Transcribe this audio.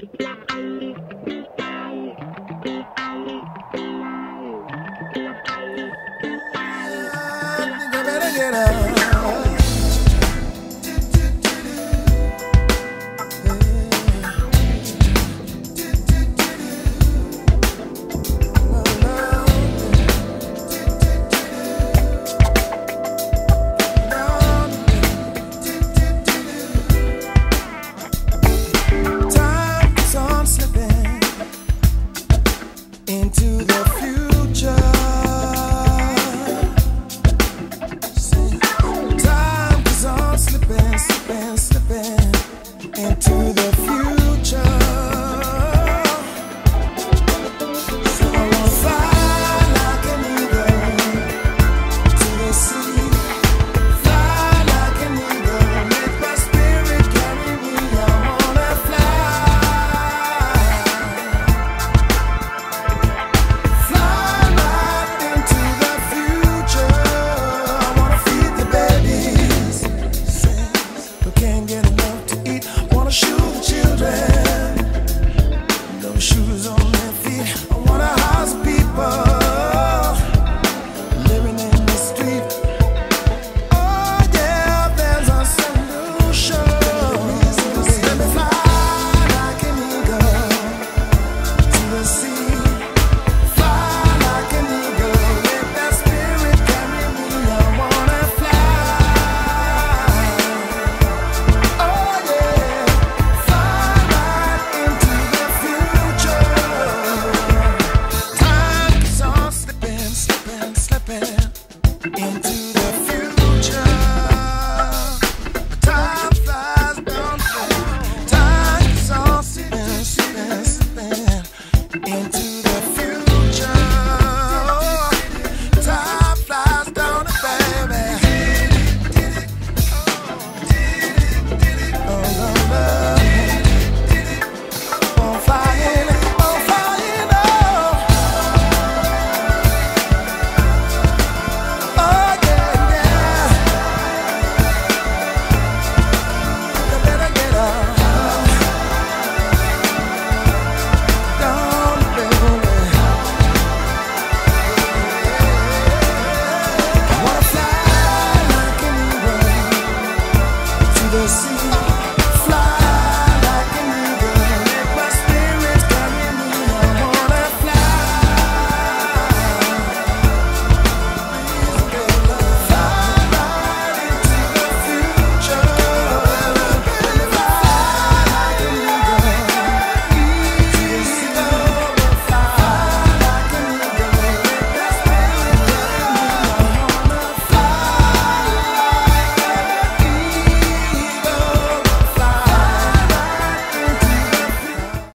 Gotta get up. into